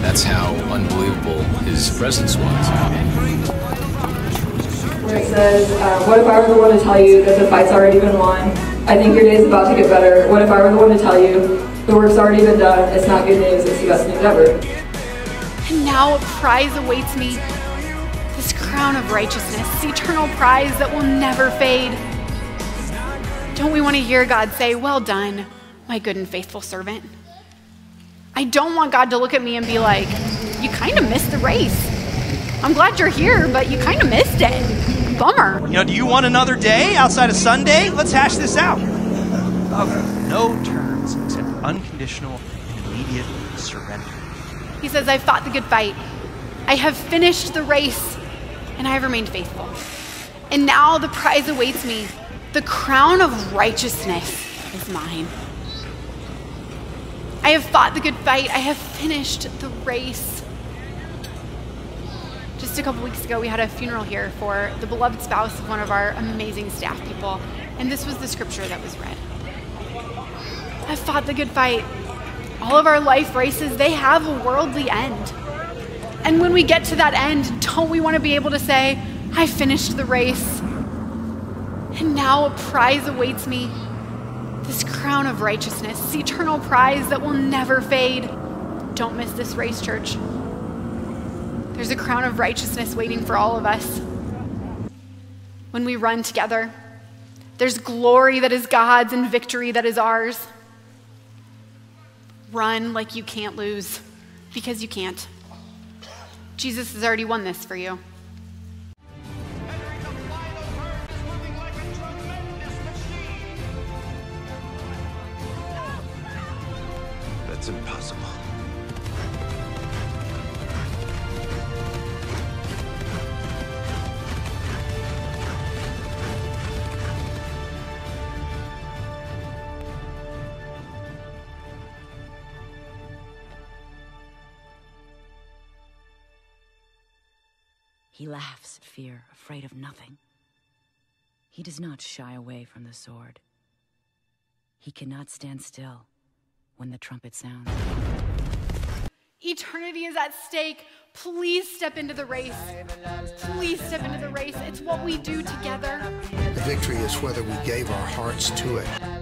That's how unbelievable his presence was. Where it says, uh, what if I were the one to tell you that the fight's already been won? I think your day is about to get better. What if I were the one to tell you the work's already been done? It's not good news, it's the best news ever. And now a prize awaits me this crown of righteousness, this eternal prize that will never fade. Don't we want to hear God say, Well done, my good and faithful servant? I don't want God to look at me and be like, You kind of missed the race. I'm glad you're here, but you kind of missed it. Bummer. You know, do you want another day outside of Sunday? Let's hash this out. Of no terms except unconditional and immediate surrender. He says, I've fought the good fight. I have finished the race, and I have remained faithful. And now the prize awaits me the crown of righteousness is mine. I have fought the good fight. I have finished the race. Just a couple weeks ago, we had a funeral here for the beloved spouse of one of our amazing staff people. And this was the scripture that was read. I've fought the good fight. All of our life races, they have a worldly end. And when we get to that end, don't we want to be able to say, I finished the race? And now a prize awaits me this crown of righteousness, this eternal prize that will never fade. Don't miss this race, church. There's a crown of righteousness waiting for all of us. When we run together, there's glory that is God's and victory that is ours. Run like you can't lose because you can't. Jesus has already won this for you. Impossible. He laughs at fear, afraid of nothing. He does not shy away from the sword. He cannot stand still when the trumpet sounds. Eternity is at stake. Please step into the race. Please step into the race. It's what we do together. The victory is whether we gave our hearts to it